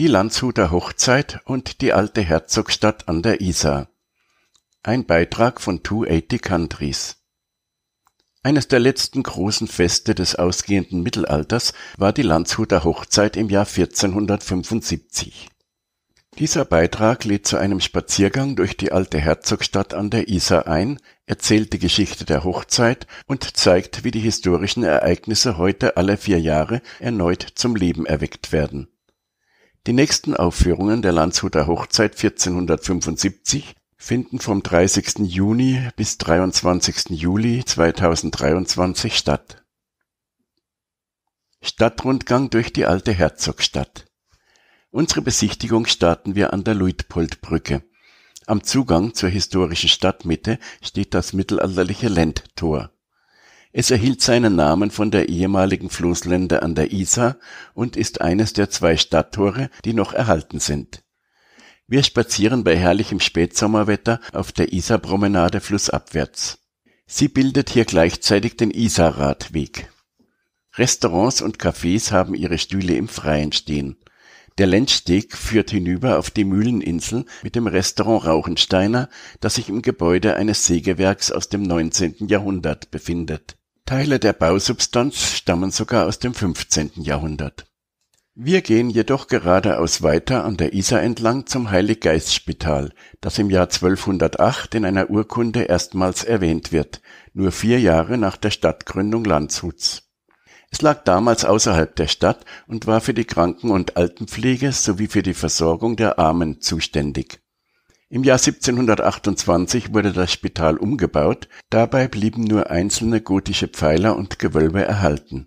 Die Landshuter Hochzeit und die alte Herzogstadt an der Isar. Ein Beitrag von 280 Countries. Eines der letzten großen Feste des ausgehenden Mittelalters war die Landshuter Hochzeit im Jahr 1475. Dieser Beitrag lädt zu einem Spaziergang durch die alte Herzogstadt an der Isar ein, erzählt die Geschichte der Hochzeit und zeigt, wie die historischen Ereignisse heute alle vier Jahre erneut zum Leben erweckt werden. Die nächsten Aufführungen der Landshuter Hochzeit 1475 finden vom 30. Juni bis 23. Juli 2023 statt. Stadtrundgang durch die alte Herzogstadt. Unsere Besichtigung starten wir an der Luitpoldbrücke. Am Zugang zur historischen Stadtmitte steht das mittelalterliche Lendtor. Es erhielt seinen Namen von der ehemaligen Floßlände an der Isar und ist eines der zwei Stadttore, die noch erhalten sind wir spazieren bei herrlichem Spätsommerwetter auf der Isarpromenade flussabwärts. Sie bildet hier gleichzeitig den Isarradweg. Restaurants und Cafés haben ihre Stühle im Freien stehen. Der Lenzsteg führt hinüber auf die Mühleninsel mit dem Restaurant Rauchensteiner, das sich im Gebäude eines Sägewerks aus dem 19. Jahrhundert befindet. Teile der Bausubstanz stammen sogar aus dem 15. Jahrhundert wir gehen jedoch geradeaus weiter an der Isar entlang zum Heilig-Geist-Spital, das im Jahr 1208 in einer Urkunde erstmals erwähnt wird, nur vier Jahre nach der Stadtgründung Landshuts. Es lag damals außerhalb der Stadt und war für die Kranken- und Altenpflege sowie für die Versorgung der Armen zuständig. Im Jahr 1728 wurde das Spital umgebaut, dabei blieben nur einzelne gotische Pfeiler und Gewölbe erhalten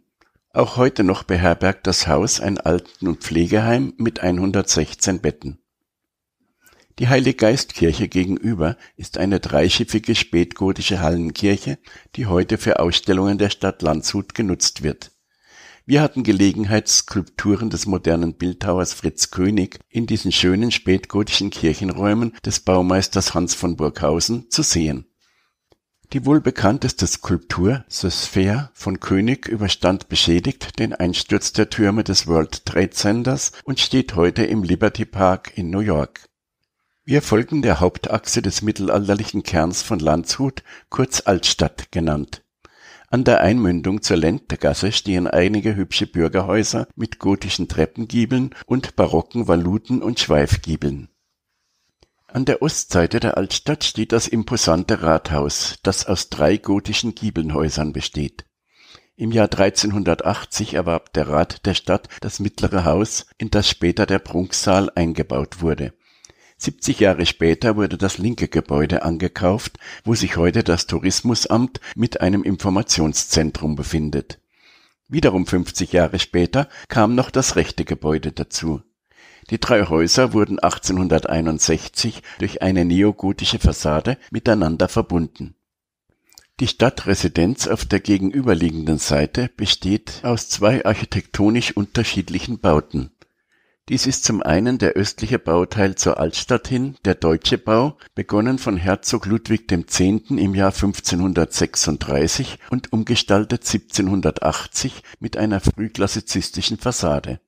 auch heute noch beherbergt das Haus ein Alten- und Pflegeheim mit 116 Betten. Die Heiliggeistkirche gegenüber ist eine dreischiffige spätgotische Hallenkirche, die heute für Ausstellungen der Stadt Landshut genutzt wird. Wir hatten Gelegenheit, Skulpturen des modernen Bildhauers Fritz König in diesen schönen spätgotischen Kirchenräumen des Baumeisters Hans von Burghausen zu sehen die wohl bekannteste Skulptur, The Sphere von König, überstand beschädigt den Einsturz der Türme des World Trade Centers und steht heute im Liberty Park in New York. Wir folgen der Hauptachse des mittelalterlichen Kerns von Landshut, kurz Altstadt genannt. An der Einmündung zur Lentegasse stehen einige hübsche Bürgerhäuser mit gotischen Treppengiebeln und barocken Valuten und Schweifgiebeln an der Ostseite der Altstadt steht das imposante Rathaus, das aus drei gotischen Giebelhäusern besteht. Im Jahr 1380 erwarb der Rat der Stadt das mittlere Haus, in das später der Prunksaal eingebaut wurde. 70 Jahre später wurde das linke Gebäude angekauft, wo sich heute das Tourismusamt mit einem Informationszentrum befindet. Wiederum 50 Jahre später kam noch das rechte Gebäude dazu die drei Häuser wurden 1861 durch eine neogotische Fassade miteinander verbunden. Die Stadtresidenz auf der gegenüberliegenden Seite besteht aus zwei architektonisch unterschiedlichen Bauten. Dies ist zum einen der östliche Bauteil zur Altstadt hin, der Deutsche Bau, begonnen von Herzog Ludwig X. im Jahr 1536 und umgestaltet 1780 mit einer frühklassizistischen Fassade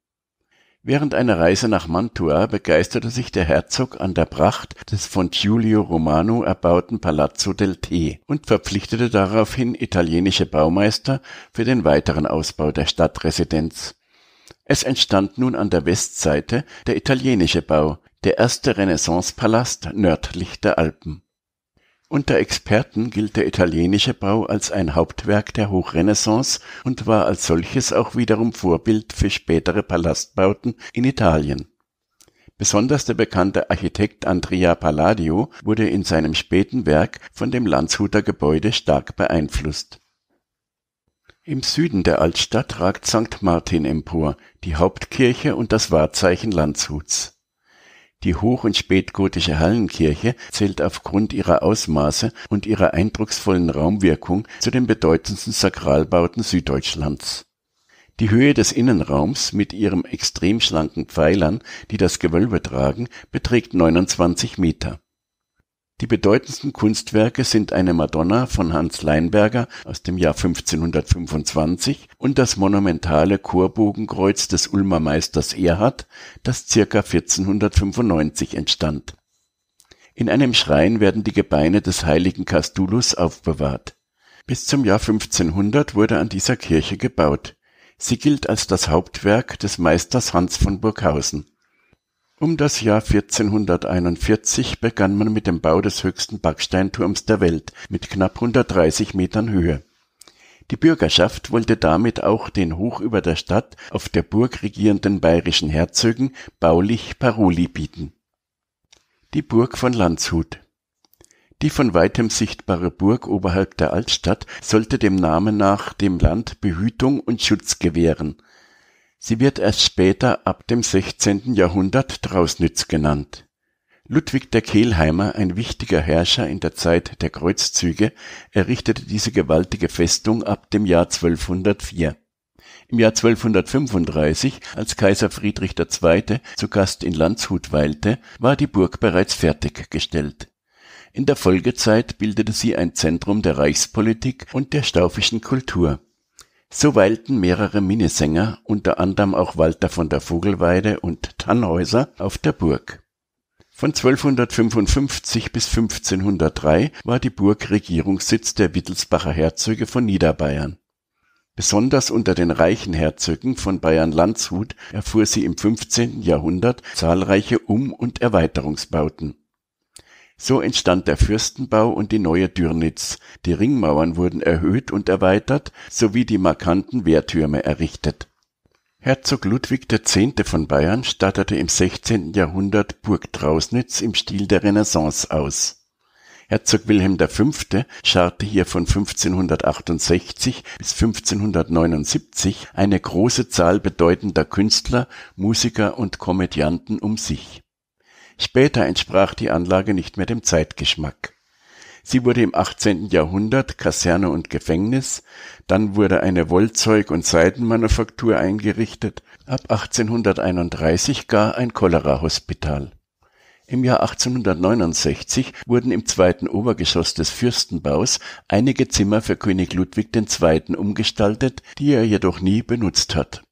Während einer Reise nach Mantua begeisterte sich der Herzog an der Pracht des von Giulio Romano erbauten Palazzo del Te und verpflichtete daraufhin italienische Baumeister für den weiteren Ausbau der Stadtresidenz. Es entstand nun an der Westseite der italienische Bau, der erste Renaissancepalast nördlich der Alpen unter Experten gilt der italienische Bau als ein Hauptwerk der Hochrenaissance und war als solches auch wiederum Vorbild für spätere Palastbauten in Italien. Besonders der bekannte Architekt Andrea Palladio wurde in seinem späten Werk von dem Landshuter Gebäude stark beeinflusst. Im Süden der Altstadt ragt St. Martin empor, die Hauptkirche und das Wahrzeichen Landshuts die hoch- und spätgotische Hallenkirche zählt aufgrund ihrer Ausmaße und ihrer eindrucksvollen Raumwirkung zu den bedeutendsten Sakralbauten Süddeutschlands. Die Höhe des Innenraums mit ihren extrem schlanken Pfeilern, die das Gewölbe tragen, beträgt 29 Meter. Die bedeutendsten Kunstwerke sind eine Madonna von Hans Leinberger aus dem Jahr 1525 und das monumentale Chorbogenkreuz des Ulmer Meisters Erhard, das circa 1495 entstand. In einem Schrein werden die Gebeine des heiligen Castulus aufbewahrt. Bis zum Jahr 1500 wurde an dieser Kirche gebaut. Sie gilt als das Hauptwerk des Meisters Hans von Burghausen um das Jahr 1441 begann man mit dem Bau des höchsten Backsteinturms der Welt mit knapp 130 Metern Höhe. Die Bürgerschaft wollte damit auch den hoch über der Stadt auf der Burg regierenden bayerischen Herzögen baulich Paroli bieten. Die Burg von Landshut Die von weitem sichtbare Burg oberhalb der Altstadt sollte dem Namen nach dem Land Behütung und Schutz gewähren Sie wird erst später ab dem 16. Jahrhundert Trausnitz genannt. Ludwig der Kelheimer, ein wichtiger Herrscher in der Zeit der Kreuzzüge, errichtete diese gewaltige Festung ab dem Jahr 1204. Im Jahr 1235, als Kaiser Friedrich II. zu Gast in Landshut weilte, war die Burg bereits fertiggestellt. In der Folgezeit bildete sie ein Zentrum der Reichspolitik und der staufischen Kultur so weilten mehrere Minnesänger, unter anderem auch Walter von der Vogelweide und Tannhäuser, auf der Burg. Von 1255 bis 1503 war die Burg Regierungssitz der Wittelsbacher Herzöge von Niederbayern. Besonders unter den reichen Herzögen von Bayern-Landshut erfuhr sie im 15. Jahrhundert zahlreiche Um und Erweiterungsbauten so entstand der Fürstenbau und die neue Dürnitz, die Ringmauern wurden erhöht und erweitert sowie die markanten Wehrtürme errichtet. Herzog Ludwig X. von Bayern stattete im 16. Jahrhundert Burg Trausnitz im Stil der Renaissance aus. Herzog Wilhelm V. scharrte hier von 1568 bis 1579 eine große Zahl bedeutender Künstler, Musiker und Komödianten um sich Später entsprach die Anlage nicht mehr dem Zeitgeschmack. Sie wurde im 18. Jahrhundert Kaserne und Gefängnis, dann wurde eine Wollzeug- und Seidenmanufaktur eingerichtet, ab 1831 gar ein Cholera-Hospital. Im Jahr 1869 wurden im zweiten Obergeschoss des Fürstenbaus einige Zimmer für König Ludwig II. umgestaltet, die er jedoch nie benutzt hat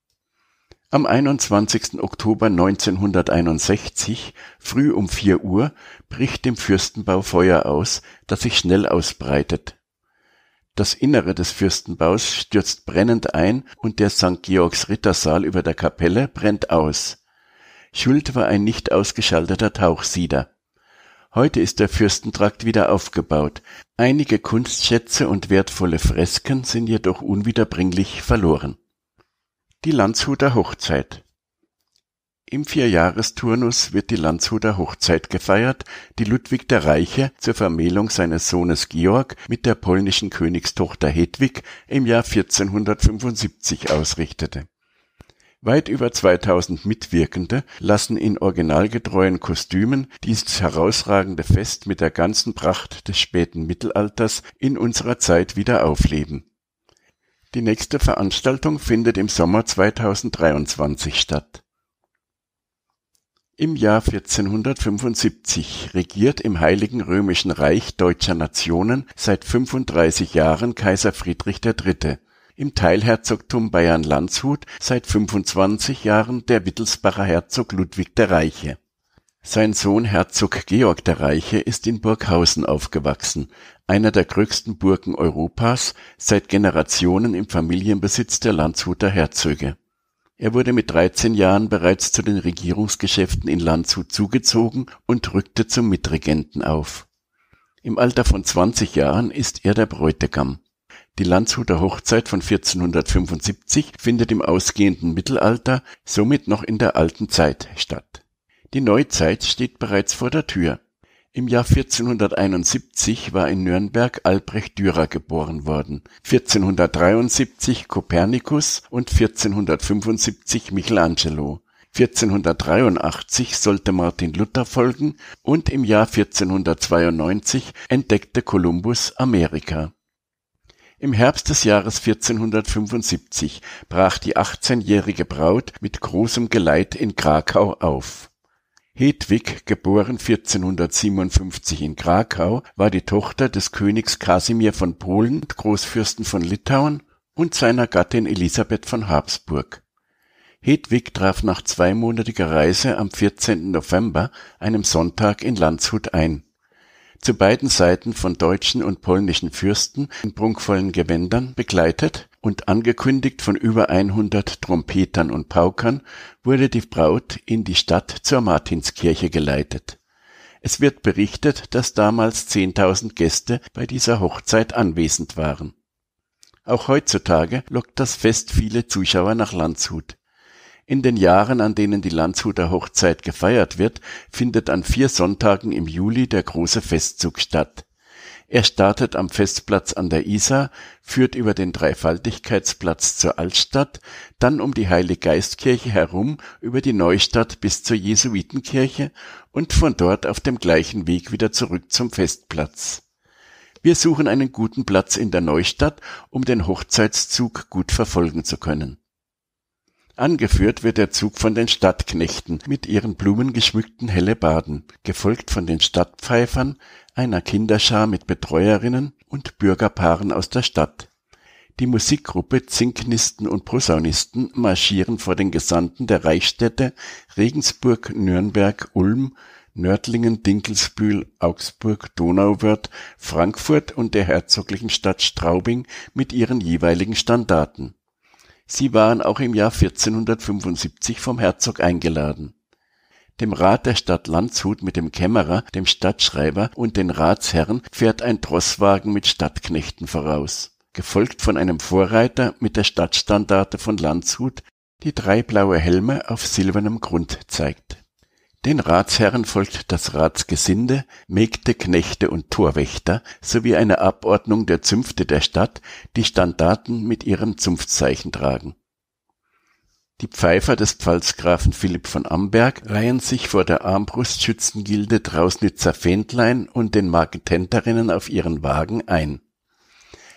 am 21. Oktober 1961, früh um vier Uhr, bricht im Fürstenbau Feuer aus, das sich schnell ausbreitet. Das Innere des Fürstenbaus stürzt brennend ein und der St. Georgs Rittersaal über der Kapelle brennt aus. Schuld war ein nicht ausgeschalteter Tauchsieder. Heute ist der Fürstentrakt wieder aufgebaut. Einige Kunstschätze und wertvolle Fresken sind jedoch unwiederbringlich verloren die Landshuter Hochzeit Im Vierjahresturnus wird die Landshuter Hochzeit gefeiert, die Ludwig der Reiche zur Vermählung seines Sohnes Georg mit der polnischen Königstochter Hedwig im Jahr 1475 ausrichtete. Weit über 2000 Mitwirkende lassen in originalgetreuen Kostümen dieses herausragende Fest mit der ganzen Pracht des späten Mittelalters in unserer Zeit wieder aufleben die nächste Veranstaltung findet im Sommer 2023 statt. Im Jahr 1475 regiert im Heiligen Römischen Reich Deutscher Nationen seit 35 Jahren Kaiser Friedrich III., im Teilherzogtum Bayern-Landshut seit 25 Jahren der Wittelsbacher Herzog Ludwig der Reiche sein Sohn Herzog Georg der Reiche ist in Burghausen aufgewachsen, einer der größten Burgen Europas, seit Generationen im Familienbesitz der Landshuter Herzöge. Er wurde mit 13 Jahren bereits zu den Regierungsgeschäften in Landshut zugezogen und rückte zum Mitregenten auf. Im Alter von 20 Jahren ist er der Bräutigam. Die Landshuter Hochzeit von 1475 findet im ausgehenden Mittelalter, somit noch in der alten Zeit statt die Neuzeit steht bereits vor der Tür. Im Jahr 1471 war in Nürnberg Albrecht Dürer geboren worden, 1473 Kopernikus und 1475 Michelangelo. 1483 sollte Martin Luther folgen und im Jahr 1492 entdeckte Kolumbus Amerika. Im Herbst des Jahres 1475 brach die 18-jährige Braut mit großem Geleit in Krakau auf Hedwig geboren 1457 in Krakau war die Tochter des Königs Kasimir von Polen und Großfürsten von Litauen und seiner Gattin Elisabeth von Habsburg. Hedwig traf nach zweimonatiger Reise am 14. November, einem Sonntag, in Landshut ein. Zu beiden Seiten von deutschen und polnischen Fürsten in prunkvollen Gewändern begleitet und angekündigt von über 100 Trompetern und Paukern wurde die Braut in die Stadt zur Martinskirche geleitet. Es wird berichtet, dass damals 10.000 Gäste bei dieser Hochzeit anwesend waren. Auch heutzutage lockt das Fest viele Zuschauer nach Landshut. In den Jahren, an denen die Landshuter Hochzeit gefeiert wird, findet an vier Sonntagen im Juli der große Festzug statt er startet am Festplatz an der Isar, führt über den Dreifaltigkeitsplatz zur Altstadt, dann um die Heilig-Geist-Kirche herum über die Neustadt bis zur Jesuitenkirche und von dort auf dem gleichen Weg wieder zurück zum Festplatz. Wir suchen einen guten Platz in der Neustadt, um den Hochzeitszug gut verfolgen zu können. Angeführt wird der Zug von den Stadtknechten mit ihren blumengeschmückten Hellebarden, gefolgt von den Stadtpfeifern, einer Kinderschar mit Betreuerinnen und Bürgerpaaren aus der Stadt. Die Musikgruppe Zinknisten und Posaunisten marschieren vor den Gesandten der Reichsstädte Regensburg, Nürnberg, Ulm, Nördlingen, Dinkelsbühl, Augsburg, Donauwörth, Frankfurt und der herzoglichen Stadt Straubing mit ihren jeweiligen Standarten. Sie waren auch im Jahr 1475 vom Herzog eingeladen dem Rat der Stadt Landshut mit dem Kämmerer, dem Stadtschreiber und den Ratsherren fährt ein Trosswagen mit Stadtknechten voraus, gefolgt von einem Vorreiter mit der Stadtstandarte von Landshut, die drei blaue Helme auf silbernem Grund zeigt. Den Ratsherren folgt das Ratsgesinde, Mägde, Knechte und Torwächter sowie eine Abordnung der Zünfte der Stadt, die Standarten mit ihrem Zunftzeichen tragen die Pfeifer des Pfalzgrafen Philipp von Amberg reihen sich vor der Armbrustschützengilde Trausnitzer Fähndlein und den Marketenterinnen auf ihren Wagen ein.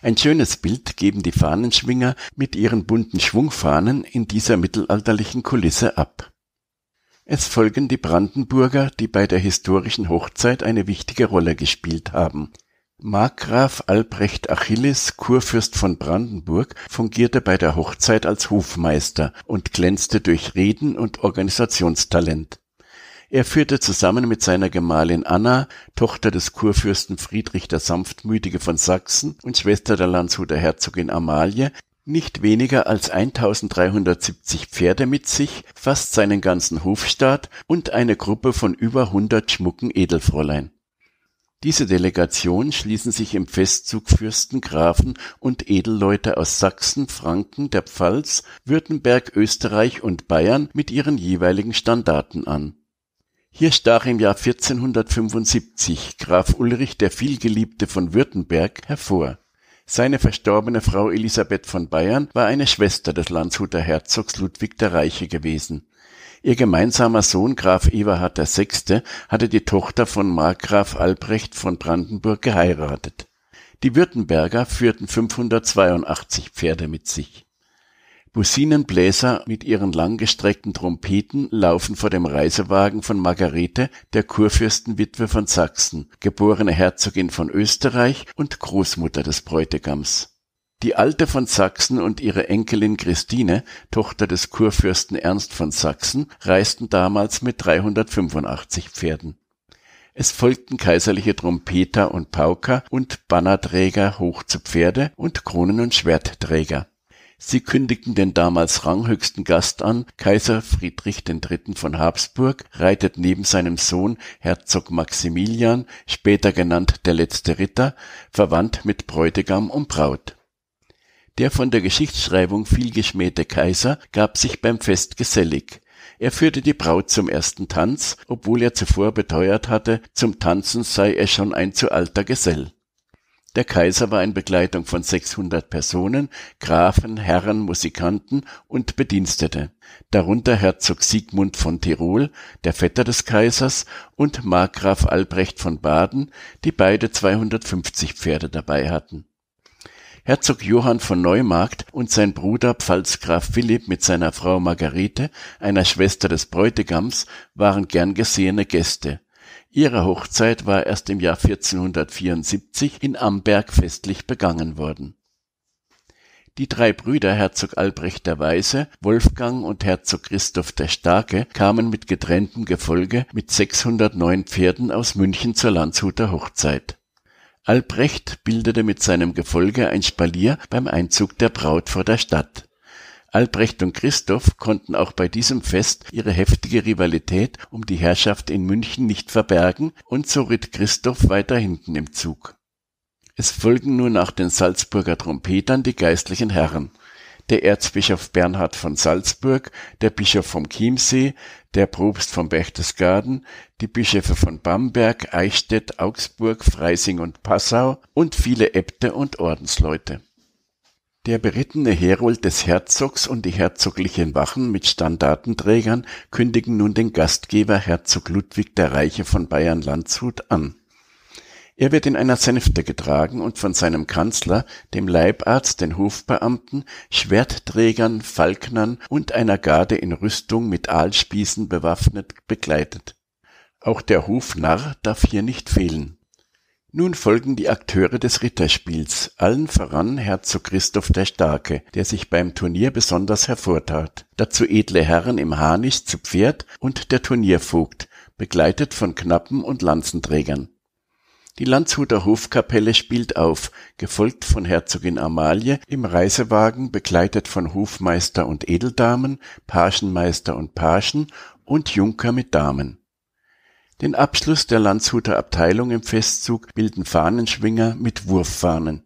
Ein schönes Bild geben die Fahnenschwinger mit ihren bunten Schwungfahnen in dieser mittelalterlichen Kulisse ab. Es folgen die Brandenburger, die bei der historischen Hochzeit eine wichtige Rolle gespielt haben Markgraf Albrecht Achilles, Kurfürst von Brandenburg, fungierte bei der Hochzeit als Hofmeister und glänzte durch Reden und Organisationstalent. Er führte zusammen mit seiner Gemahlin Anna, Tochter des Kurfürsten Friedrich der Sanftmütige von Sachsen und Schwester der Landshuter Herzogin Amalie, nicht weniger als 1370 Pferde mit sich, fast seinen ganzen Hofstaat und eine Gruppe von über 100 schmucken Edelfräulein diese Delegation schließen sich im Festzug Fürsten, Grafen und Edelleute aus Sachsen, Franken, der Pfalz, Württemberg, Österreich und Bayern mit ihren jeweiligen Standarten an. Hier stach im Jahr 1475 Graf Ulrich der Vielgeliebte von Württemberg hervor. Seine verstorbene Frau Elisabeth von Bayern war eine Schwester des Landshuter Herzogs Ludwig der Reiche gewesen Ihr gemeinsamer Sohn Graf Eberhard VI. hatte die Tochter von Markgraf Albrecht von Brandenburg geheiratet. Die Württemberger führten 582 Pferde mit sich. Businenbläser mit ihren langgestreckten Trompeten laufen vor dem Reisewagen von Margarete, der Kurfürstenwitwe von Sachsen, geborene Herzogin von Österreich und Großmutter des Bräutigams die Alte von Sachsen und ihre Enkelin Christine, Tochter des Kurfürsten Ernst von Sachsen, reisten damals mit 385 Pferden. Es folgten kaiserliche Trompeter und Pauker und Bannerträger hoch zu Pferde und Kronen- und Schwertträger. Sie kündigten den damals ranghöchsten Gast an, Kaiser Friedrich III. von Habsburg reitet neben seinem Sohn Herzog Maximilian, später genannt der letzte Ritter, verwandt mit Bräutigam und Braut der von der Geschichtsschreibung vielgeschmähte Kaiser gab sich beim Fest gesellig. Er führte die Braut zum ersten Tanz, obwohl er zuvor beteuert hatte, zum Tanzen sei er schon ein zu alter Gesell. Der Kaiser war in Begleitung von 600 Personen, Grafen, Herren, Musikanten und Bedienstete, darunter Herzog Siegmund von Tirol, der Vetter des Kaisers, und Markgraf Albrecht von Baden, die beide 250 Pferde dabei hatten Herzog Johann von Neumarkt und sein Bruder Pfalzgraf Philipp mit seiner Frau Margarete, einer Schwester des Bräutigams, waren gern gesehene Gäste. Ihre Hochzeit war erst im Jahr 1474 in Amberg festlich begangen worden. Die drei Brüder Herzog Albrecht der Weise, Wolfgang und Herzog Christoph der Starke kamen mit getrenntem Gefolge mit 609 Pferden aus München zur Landshuter Hochzeit Albrecht bildete mit seinem Gefolge ein Spalier beim Einzug der Braut vor der Stadt. Albrecht und Christoph konnten auch bei diesem Fest ihre heftige Rivalität um die Herrschaft in München nicht verbergen, und so ritt Christoph weiter hinten im Zug. Es folgen nur nach den Salzburger Trompetern die geistlichen Herren der Erzbischof Bernhard von Salzburg, der Bischof vom Chiemsee, der Propst von Berchtesgaden, die Bischöfe von Bamberg, Eichstätt, Augsburg, Freising und Passau und viele Äbte und Ordensleute. Der berittene Herold des Herzogs und die herzoglichen Wachen mit Standartenträgern kündigen nun den Gastgeber Herzog Ludwig der Reiche von Bayern-Landshut an er wird in einer Sänfte getragen und von seinem Kanzler, dem Leibarzt, den Hofbeamten, Schwertträgern, Falknern und einer Garde in Rüstung mit Aalspießen bewaffnet begleitet. Auch der Hofnarr darf hier nicht fehlen. Nun folgen die Akteure des Ritterspiels, allen voran Herzog Christoph der Starke, der sich beim Turnier besonders hervortat. Dazu edle Herren im Harnisch zu Pferd und der Turniervogt, begleitet von Knappen und Lanzenträgern. Die Landshuter Hofkapelle spielt auf, gefolgt von Herzogin Amalie im Reisewagen begleitet von Hofmeister und Edeldamen, Pagenmeister und Pagen und Junker mit Damen. Den Abschluss der Landshuter Abteilung im Festzug bilden Fahnenschwinger mit Wurffahnen.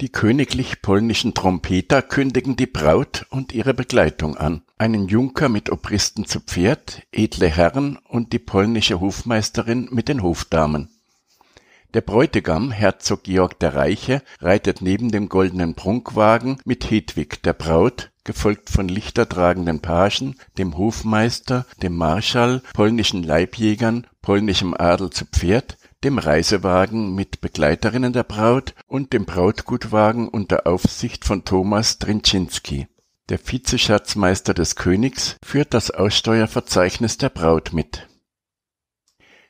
Die königlich polnischen Trompeter kündigen die Braut und ihre Begleitung an, einen Junker mit Obristen zu Pferd, edle Herren und die polnische Hofmeisterin mit den Hofdamen der Bräutigam, Herzog Georg der Reiche, reitet neben dem goldenen Prunkwagen mit Hedwig, der Braut, gefolgt von lichtertragenden Pagen, dem Hofmeister, dem Marschall, polnischen Leibjägern, polnischem Adel zu Pferd, dem Reisewagen mit Begleiterinnen der Braut und dem Brautgutwagen unter Aufsicht von Thomas Drinczynski. Der Vizeschatzmeister des Königs führt das Aussteuerverzeichnis der Braut mit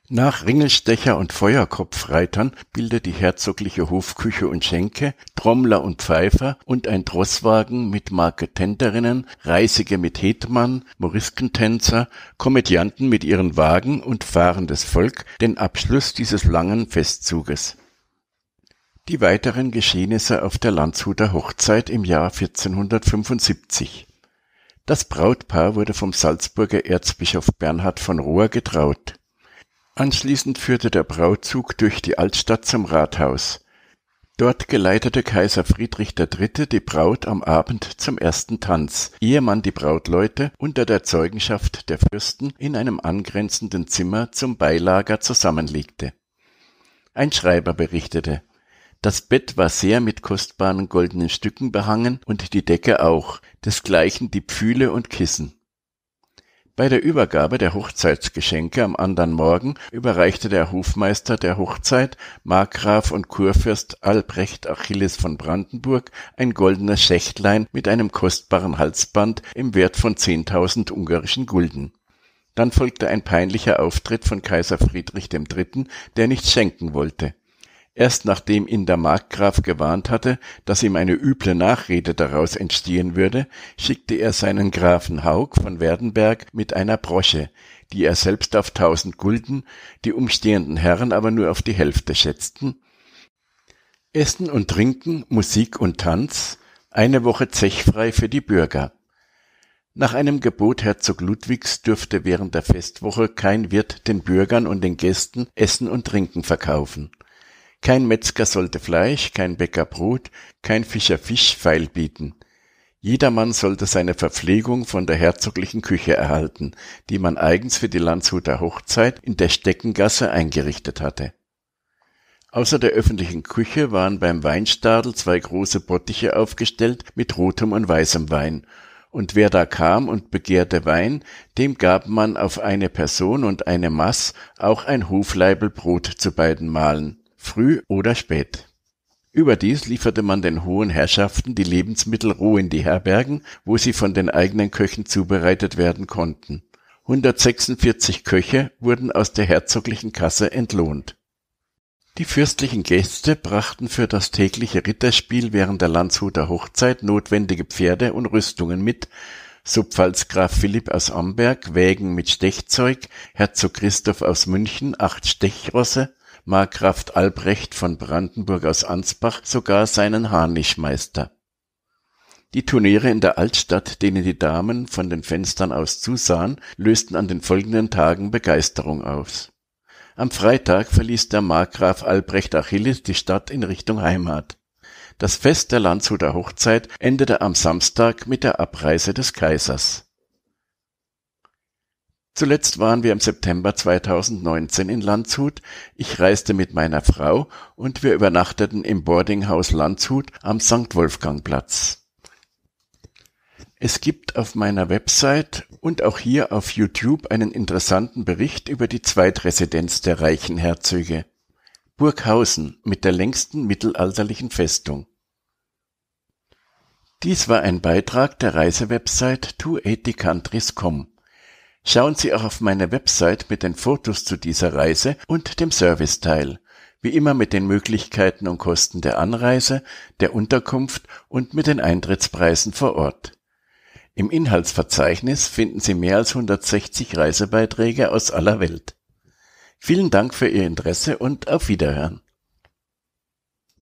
nach Ringelstecher und Feuerkopfreitern bildet die herzogliche Hofküche und Schenke, Trommler und Pfeifer und ein Trosswagen mit Marketenderinnen, Reisige mit Hetmann, Moriskentänzer, Komödianten mit ihren Wagen und fahrendes Volk den Abschluss dieses langen Festzuges. Die weiteren Geschehnisse auf der Landshuter Hochzeit im Jahr 1475 Das Brautpaar wurde vom Salzburger Erzbischof Bernhard von Rohr getraut Anschließend führte der Brautzug durch die Altstadt zum Rathaus. Dort geleitete Kaiser Friedrich III. die Braut am Abend zum ersten Tanz, ehe man die Brautleute unter der Zeugenschaft der Fürsten in einem angrenzenden Zimmer zum Beilager zusammenlegte. Ein Schreiber berichtete, das Bett war sehr mit kostbaren goldenen Stücken behangen und die Decke auch, desgleichen die Pfühle und Kissen. Bei der Übergabe der Hochzeitsgeschenke am andern Morgen überreichte der Hofmeister der Hochzeit, Markgraf und Kurfürst Albrecht Achilles von Brandenburg, ein goldenes Schächtlein mit einem kostbaren Halsband im Wert von zehntausend ungarischen Gulden. Dann folgte ein peinlicher Auftritt von Kaiser Friedrich III., der nichts schenken wollte Erst nachdem ihn der Markgraf gewarnt hatte, dass ihm eine üble Nachrede daraus entstehen würde, schickte er seinen Grafen Haug von Werdenberg mit einer Brosche, die er selbst auf tausend Gulden, die umstehenden Herren aber nur auf die Hälfte schätzten. Essen und Trinken, Musik und Tanz, eine Woche zechfrei für die Bürger. Nach einem Gebot Herzog Ludwigs dürfte während der Festwoche kein Wirt den Bürgern und den Gästen Essen und Trinken verkaufen. Kein Metzger sollte Fleisch, kein Bäcker Brot, kein Fischer Fisch feilbieten. Jedermann sollte seine Verpflegung von der herzoglichen Küche erhalten, die man eigens für die Landshuter Hochzeit in der Steckengasse eingerichtet hatte. Außer der öffentlichen Küche waren beim Weinstadel zwei große Bottiche aufgestellt mit rotem und weißem Wein, und wer da kam und begehrte Wein, dem gab man auf eine Person und eine Maß auch ein Hufleibel Brot zu beiden Mahlen früh oder spät. Überdies lieferte man den hohen Herrschaften die Lebensmittel roh in die Herbergen, wo sie von den eigenen Köchen zubereitet werden konnten. 146 Köche wurden aus der herzoglichen Kasse entlohnt. Die fürstlichen Gäste brachten für das tägliche Ritterspiel während der Landshuter Hochzeit notwendige Pferde und Rüstungen mit, so Pfalzgraf Philipp aus Amberg Wägen mit Stechzeug, Herzog Christoph aus München acht Stechrosse, Markgraf Albrecht von Brandenburg aus Ansbach sogar seinen Harnischmeister. Die Turniere in der Altstadt, denen die Damen von den Fenstern aus zusahen, lösten an den folgenden Tagen Begeisterung aus. Am Freitag verließ der Markgraf Albrecht Achilles die Stadt in Richtung Heimat. Das Fest der Landshuter Hochzeit endete am Samstag mit der Abreise des Kaisers. Zuletzt waren wir im September 2019 in Landshut. Ich reiste mit meiner Frau und wir übernachteten im Boardinghaus Landshut am St. Wolfgangplatz. Es gibt auf meiner Website und auch hier auf YouTube einen interessanten Bericht über die Zweitresidenz der reichen Herzöge. Burghausen mit der längsten mittelalterlichen Festung. Dies war ein Beitrag der Reisewebsite 280countries.com. Schauen Sie auch auf meine Website mit den Fotos zu dieser Reise und dem Serviceteil, wie immer mit den Möglichkeiten und Kosten der Anreise, der Unterkunft und mit den Eintrittspreisen vor Ort. Im Inhaltsverzeichnis finden Sie mehr als 160 Reisebeiträge aus aller Welt. Vielen Dank für Ihr Interesse und auf Wiederhören.